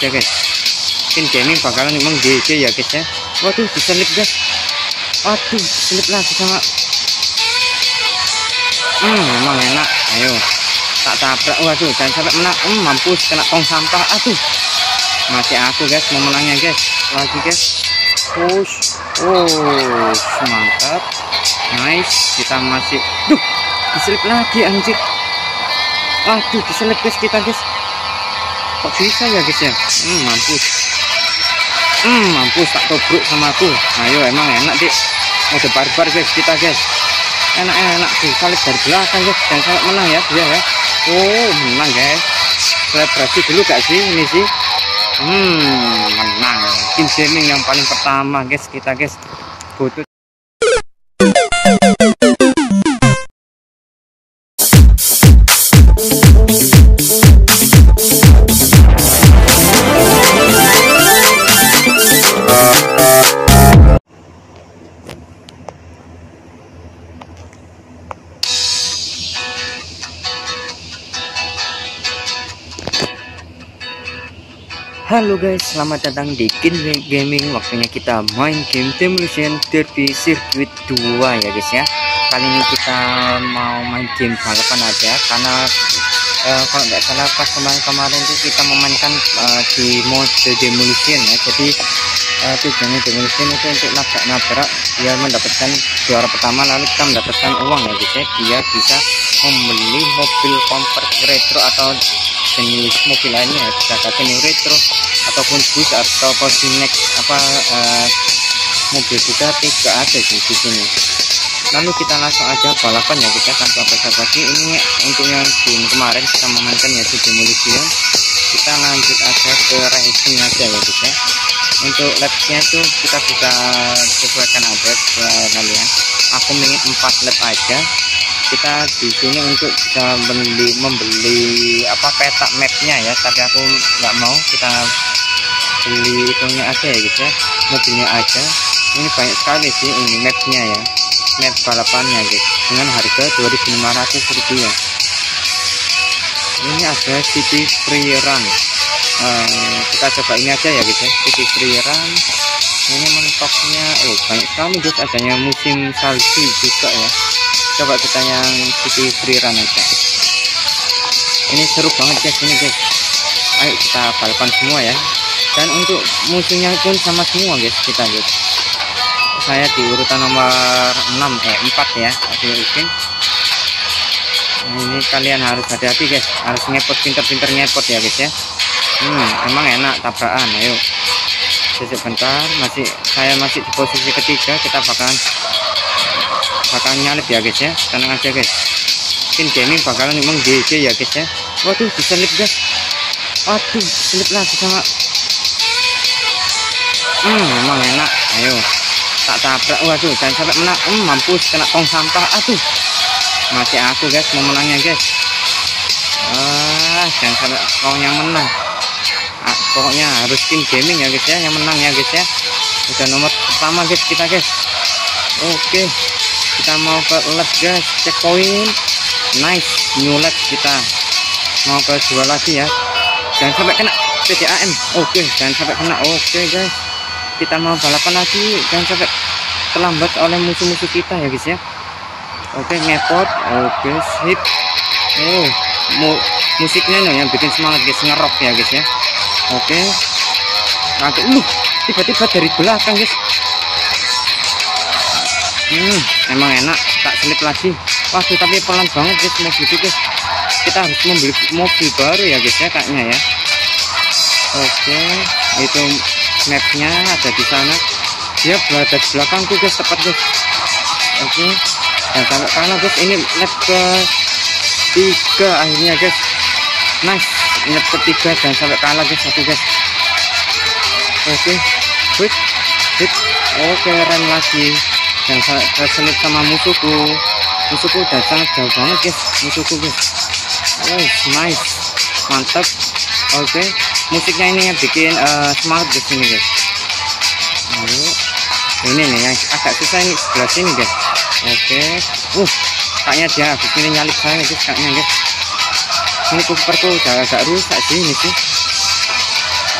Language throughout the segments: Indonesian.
aja guys. Mungkin gaming bakalan memang GG ya guys ya. Waduh diselip guys. Waduh selip lagi sama. Hmm memang enak. Ayo tak tabrak. Waduh jangan sampai menang. Hmm, mampus kena tong sampah. Aduh. Masih aku guys mau menangnya guys. Lagi guys. Push. Oh mantap. Nice kita masih. Duh diselip lagi anjir waduh diselip guys kita guys kok bisa ya guys ya? Hmm, mampus. Hmm, mampus tak tobruk sama aku. Ayo emang enak dik. Mode barbar guys kita guys enak-enak sih salib dari belakang guys dan sangat menang ya dia ya. Oh menang guys selebrasi dulu gak sih ini sih? Hmm menang. Tim gaming yang paling pertama guys kita guys foto Halo guys, selamat datang di Kin Gaming. Waktunya kita main game Demolition Derby Circuit 2 ya guys ya. Kali ini kita mau main game balapan aja karena uh, kalau nggak salah pas kemarin-kemarin itu kita memainkan uh, di mode Demolition ya. Jadi uh, tujuannya Demolition itu untuk nabrak-nabrak biar mendapatkan juara pertama lalu kita mendapatkan uang ya guys ya. Dia bisa membeli mobil compact retro atau jenis mobil lainnya bisa pakai new retro ataupun bus atau next apa uh, mobil juga tidak ada di sini. Lalu kita langsung aja balapan ya kita tanpa basa-basi ini untuk yang game kemarin kita memainkan yaitu demolition. Kita lanjut aja ke racing aja ya guys ya. Untuk lapsnya tuh kita bisa sesuaikan aja ke kalian aku ingin 4 lap aja kita di sini untuk bisa membeli membeli apa peta mapnya ya. Tapi aku nggak mau kita beli itunya aja ya guys ya. Mobilnya aja. Ini banyak sekali sih ini mapnya ya. Map balapannya guys dengan harga 2500 rupiah. Ini ada city free run. Uh, kita coba ini aja ya guys ya. City free run. Ini mentoknya oh banyak sekali guys adanya musim salju juga ya coba kita yang city free run aja. Ini seru banget guys ini guys. Ayo kita balapan semua ya. Dan untuk musuhnya pun sama semua guys kita guys. Saya di urutan nomor 6 eh 4 ya nah, ini kalian harus hati-hati guys. Harus ngepot pinter-pinter ngepot ya guys ya. Hmm, emang enak tabrakan ayo. Sebentar masih saya masih di posisi ketiga kita bakalan bakal nyalip ya guys ya. Tenang aja guys. Mungkin gaming bakalan memang GG ya guys ya. Waduh diselip guys. Waduh selip lagi sama hmm memang enak. Ayo tak tabrak. Waduh jangan sampai menang hmm, mampus kena tong sampah. Aduh. Masih aku guys mau menangnya guys. Ah jangan sampai kau yang menang. Ah, pokoknya harus tim gaming ya guys ya. Yang menang ya guys ya. Udah nomor pertama guys kita guys. Oke. okay kita mau ke lab guys. Checkpoint. Nice. New lab kita. Mau ke dua lagi ya. Jangan sampai kena PDAM oke okay, jangan sampai kena. Oke okay, guys. Kita mau balapan lagi. Jangan sampai terlambat oleh musuh-musuh kita ya guys ya. Oke okay, ngepot. Oke okay, sip. Oh mu musiknya nih yang bikin semangat guys. Ngerok ya guys ya. Oke. Okay. nanti lu tiba-tiba dari belakang guys. Hmm emang enak tak selip lagi. Waduh tapi pelan banget guys mobil itu guys. Kita harus membeli mobil baru ya guys ya kayaknya ya. Oke itu mapnya ada di sana. Dia berada di belakangku guys tepat guys. Oke dan kalau guys ini lap ke tiga akhirnya guys. Nice lap ketiga dan sampai kalah guys satu guys. Oke quick hit oke rem lagi dan terselip sama musuhku. Musuhku udah sangat jauh banget guys. Musuhku guys. Oh nice. Mantap. Oke. Okay. musiknya ini yang bikin uh, semangat di sini guys. Lalu, ini nih yang agak susah ini sebelah sini guys. Oke. Okay. uh kayaknya dia habis ini nyalip saya guys kayaknya guys. Ini kuperku udah agak rusak sih ini sih.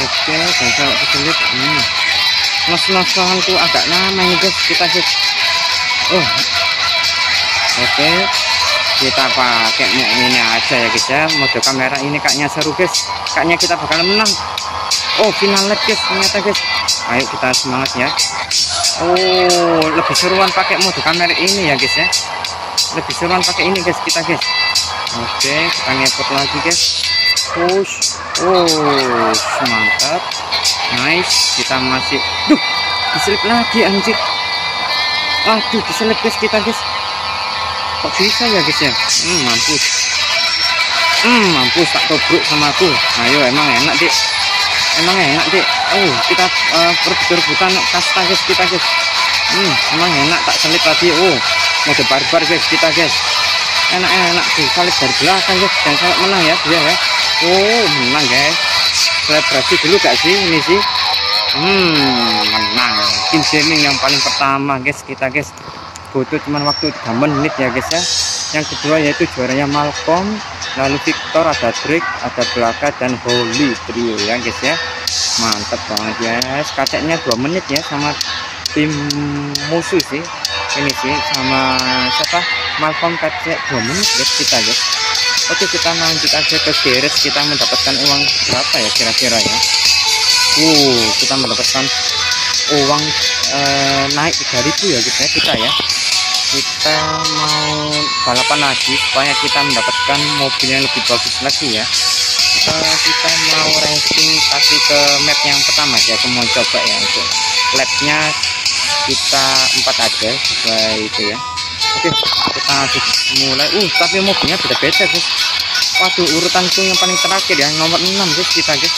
Oke dan kalau kesulit hmm. Nos-nosanku agak lama ini guys kita guys oh. Oke. Kita pakai ini aja ya guys ya. Mode kamera ini kayaknya seru guys kayaknya kita bakal menang. Oh final lap guys ternyata guys ayo kita semangat ya. Oh lebih seruan pakai mode kamera ini ya guys ya. Lebih seruan pakai ini guys kita guys oke kita ngepot lagi guys push. Oh mantap. Nice kita masih duh diselip lagi anjir aduh diselip guys kita guys. Kok bisa ya guys ya? Hmm, mampus. Hmm, mampus tak tobruk sama aku. Ayo emang enak dek emang enak dek oh kita uh, perebut-rebutan kasta guys kita guys. Hmm, emang enak tak selip lagi. Oh mode barbar guys kita guys. Enak-enak tuh salib dari belakang guys. Dan kalau menang ya dia ya oh menang guys. Selebrasi dulu gak sih ini sih? Hmm menang. Tim gaming yang paling pertama guys kita guys. Butuh cuma waktu 3 menit ya guys ya. Yang kedua yaitu juaranya Malcolm lalu Victor ada Drake ada Belaka dan Holy trio ya guys ya. Mantap banget guys. Kacanya 2 menit ya sama tim musuh sih. Ini sih sama siapa? Malcolm kacek 2 menit guys kita guys oke kita lanjut aja ke series kita mendapatkan uang berapa ya kira-kira ya? Uh kita mendapatkan uang eh, naik 3000 ya ya kita ya. Kita mau balapan lagi supaya kita mendapatkan mobil yang lebih bagus lagi ya. Uh, kita mau racing kasih ke map yang pertama ya aku mau coba ya untuk labnya kita empat aja sesuai itu ya oke kita mulai. Uh tapi mobilnya beda-beda guys. Waduh urutanku yang paling terakhir ya nomor 6 guys kita guys.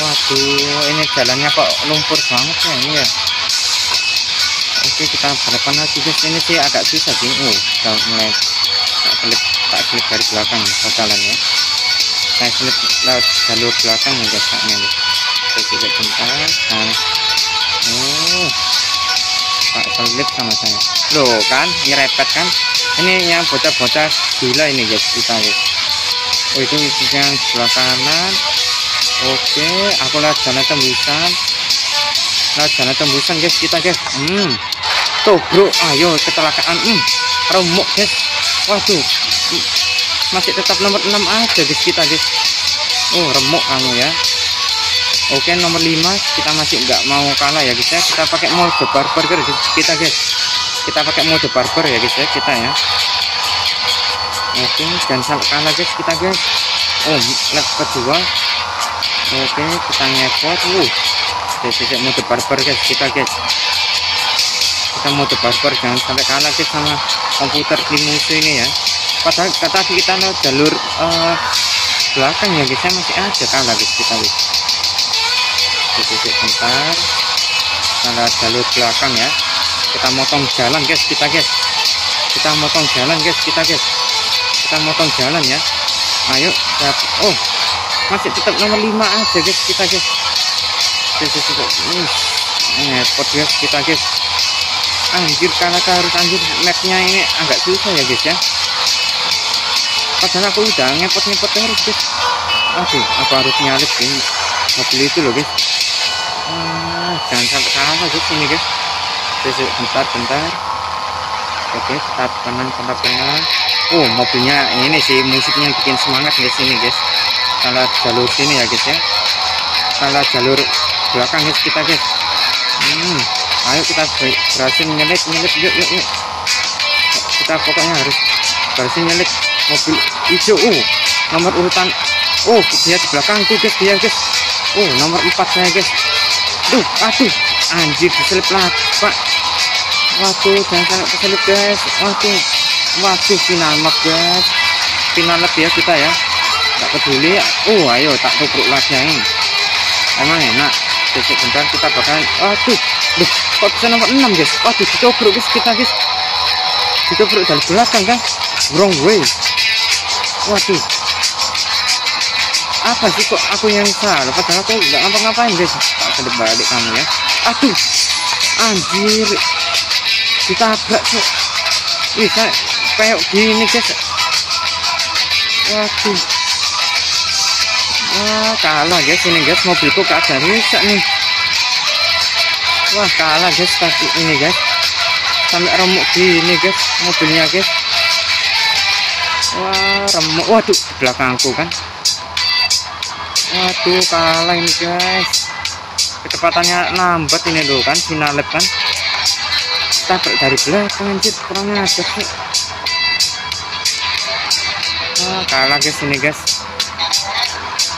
Waduh ini jalannya kok lumpur banget ya ini ya. Oke kita balapan lagi guys. Ini sih agak susah sih. Oh kita mulai tak klip tak klip dari belakang totalan ya saya klip lewat jalur belakang ya guys. Kita coba bentar. Nah oh tak klip sama saya. Loh kan? Ini repet kan? Ini yang bocah-bocah gila ini guys kita guys oh itu yang sebelah kanan. Oke aku lihat jalan tembusan. Nah jalan tembusan guys kita guys. Hmm. Tuh bro ayo kecelakaan. Hmm remuk guys. Waduh. Hmm. masih tetap nomor 6 aja guys kita guys. Oh remuk kamu ya oke nomor 5 kita masih nggak mau kalah ya guys ya. Kita pakai mode barber kita guys. Kita pakai mode barber ya guys ya kita ya. Oke dan sampai kalah guys kita guys. Oh lap kedua. Oke kita ngepot. Uh sisi mode barber guys kita guys. Kita mode barber jangan sampai kalah guys sama komputer tim musuh ini ya. Padahal kata kita jalur uh, belakang ya guys ya masih ada kalah guys kita guys sisi bentar ada jalur belakang ya. Kita motong jalan guys kita guys. Kita motong jalan guys kita guys. Kita motong jalan ya. Ayo oh masih tetap nomor 5 aja guys kita guys. Ngepot guys kita guys. Anjir karena harus anjir. Mapnya ini agak susah ya guys ya. Padahal aku udah ngepot-ngepot terus guys. Aduh aku harus nyalip ini? Mobil itu loh guys jangan sampai kalah guys ini guys bentar bentar. Oke start kanan start kanan oh mobilnya ini sih musiknya bikin semangat guys ini guys kalau jalur sini ya guys ya. Kalau jalur belakang guys kita guys hmm, ayo kita berhasil nyelip nyelip yuk yuk yuk. Kita pokoknya harus berhasil nyelip mobil hijau. Uh nomor urutan. Oh dia di belakang tuh guys dia guys oh nomor 4 saya guys duh aduh. Anjir diselip lah pak. Waduh jangan sampai keselip guys. Waduh. Waduh final map guys. Final lap ya kita ya. Tak peduli oh ayo tak tubruk lagi ya emang enak. Besok bentar kita bakalan aduh Duh, kok bisa nomor 6 guys? Waduh ditubruk guys kita guys. Ditubruk dari belakang kan? Wrong way. Waduh apa sih kok aku yang salah padahal aku nggak ngapa-ngapain guys tak sedep balik kamu ya aduh anjir ditabrak tuh bisa kayak gini guys waduh Wah, kalah guys ini guys mobilku keadaan rusak nih. Wah, kalah guys tapi ini guys. Sampai remuk gini guys mobilnya guys. Wah, remuk. Waduh, belakangku kan. Waduh, kalah ini guys. Kecepatannya lambat ini loh kan, final lap kan. Tabrak dari belakang anjir, kurang ajar sih. Wah, kalah guys ini guys.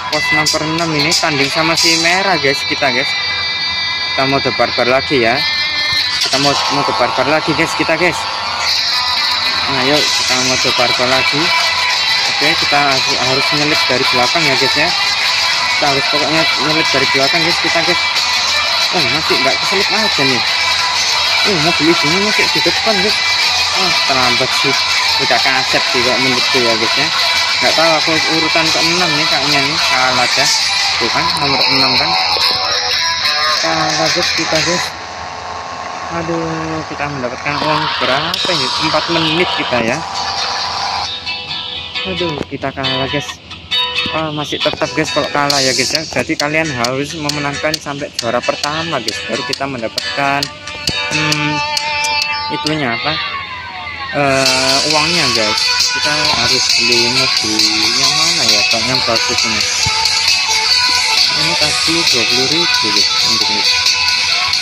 Pos 6 per 6 ini tanding sama si merah guys kita guys. Kita mau debar-bar lagi ya. Kita mau mau debar-bar lagi guys kita guys. Nah yuk kita mau debar-bar lagi. Oke kita harus nyelip dari belakang ya guys ya kita harus pokoknya nyelip dari belakang guys kita guys. Oh masih nggak keselip aja nih. Oh mobil ini masih di depan guys. Oh terlambat sih. Udah kaset sih kok ya guys ya. Nggak tahu aku urutan ke 6 nih kayaknya nih. Kalah aja tuh kan nomor 6 kan. Kalah guys kita guys. Aduh kita mendapatkan uang berapa ya? 4 menit kita ya. Aduh kita kalah guys oh, masih tetap guys kalau kalah ya guys ya. Jadi kalian harus memenangkan sampai juara pertama guys baru kita mendapatkan hmm, itunya apa? Uh, uangnya guys. Kita harus beli mobil yang mana ya Pak? Yang bagus ini. Ini tadi 20 ribu guys untuk ini.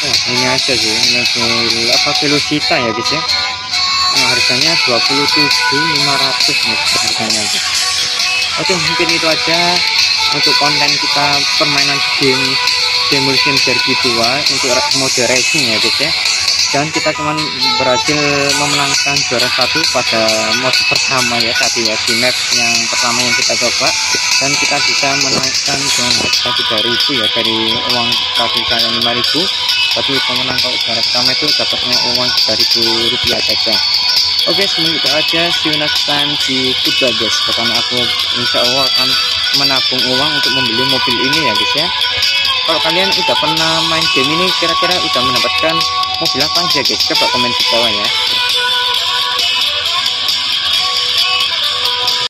Oh, ini aja sih mobil apa Velocita ya guys ya. Nah, harganya 27.500 nih harganya guys oke mungkin itu aja untuk konten kita permainan game Demolition Derby 2 untuk mode racing ya guys ya. Dan kita cuman berhasil memenangkan juara satu pada mode pertama ya tadi ya di map yang pertama yang kita coba. Dan kita bisa menaikkan dengan harga 3000 ya dari uang tadi saya 5000 tapi pemenang kalau juara pertama itu dapatnya uang 3000 rupiah saja oke semoga itu aja. See you next time di kuda guys. Karena aku insya Allah akan menabung uang untuk membeli mobil ini ya guys ya. Kalau kalian udah pernah main game ini kira-kira udah mendapatkan mobil apa aja guys? Coba komen di bawah ya